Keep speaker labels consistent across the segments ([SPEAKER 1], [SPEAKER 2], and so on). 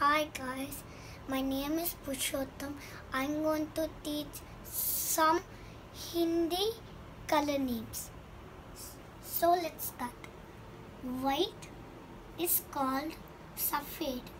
[SPEAKER 1] Hi guys, my name is Pushottam. I'm going to teach some Hindi color names. So let's start. White is called Safed.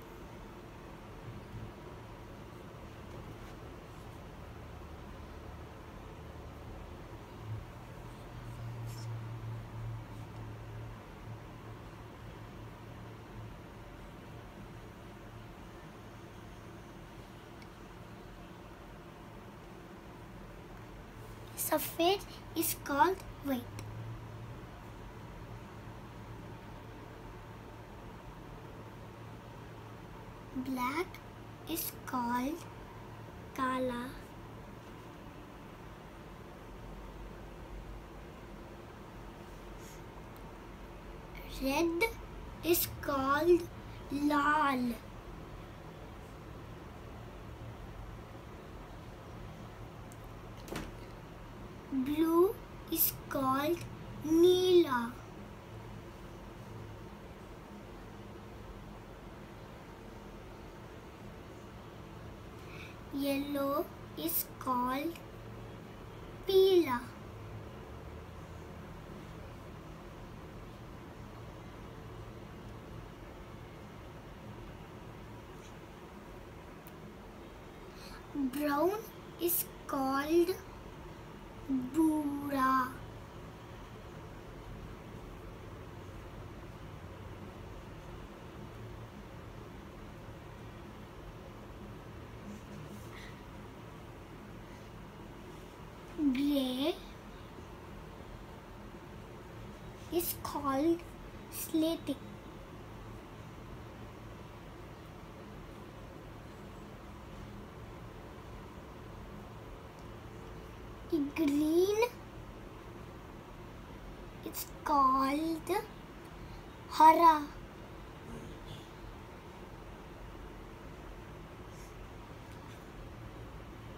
[SPEAKER 1] Safed is called white. Black is called Kala. Red is called Lal. Blue is called Neela. Yellow is called Peela. Brown is called बुरा grey is called स्लेटिक Green it's called hara.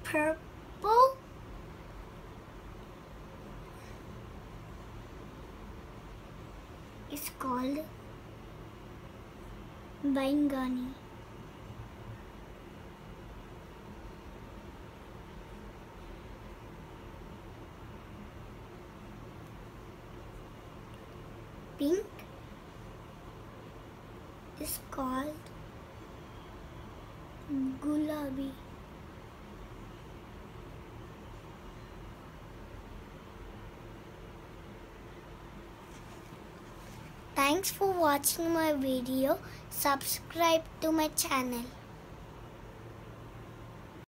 [SPEAKER 1] Purple is called Baingani. Pink is called Gulabi. Thanks for watching my video. Subscribe to my channel.